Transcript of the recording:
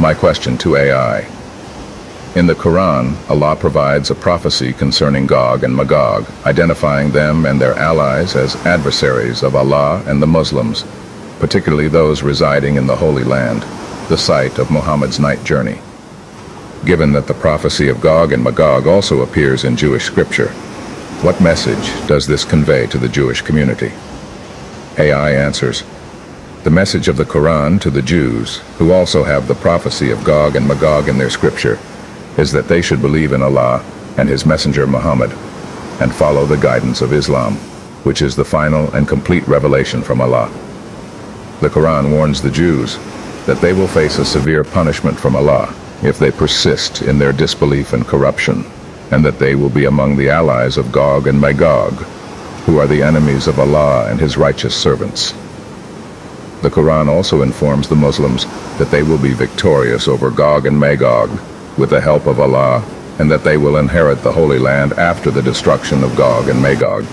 My question to AI. In the Quran, Allah provides a prophecy concerning Gog and Magog, identifying them and their allies as adversaries of Allah and the Muslims, particularly those residing in the Holy Land, the site of Muhammad's night journey. Given that the prophecy of Gog and Magog also appears in Jewish scripture, what message does this convey to the Jewish community? AI answers, the message of the Quran to the Jews, who also have the prophecy of Gog and Magog in their scripture, is that they should believe in Allah and His Messenger Muhammad, and follow the guidance of Islam, which is the final and complete revelation from Allah. The Quran warns the Jews that they will face a severe punishment from Allah if they persist in their disbelief and corruption, and that they will be among the allies of Gog and Magog, who are the enemies of Allah and His righteous servants. The Quran also informs the Muslims that they will be victorious over Gog and Magog with the help of Allah, and that they will inherit the Holy Land after the destruction of Gog and Magog.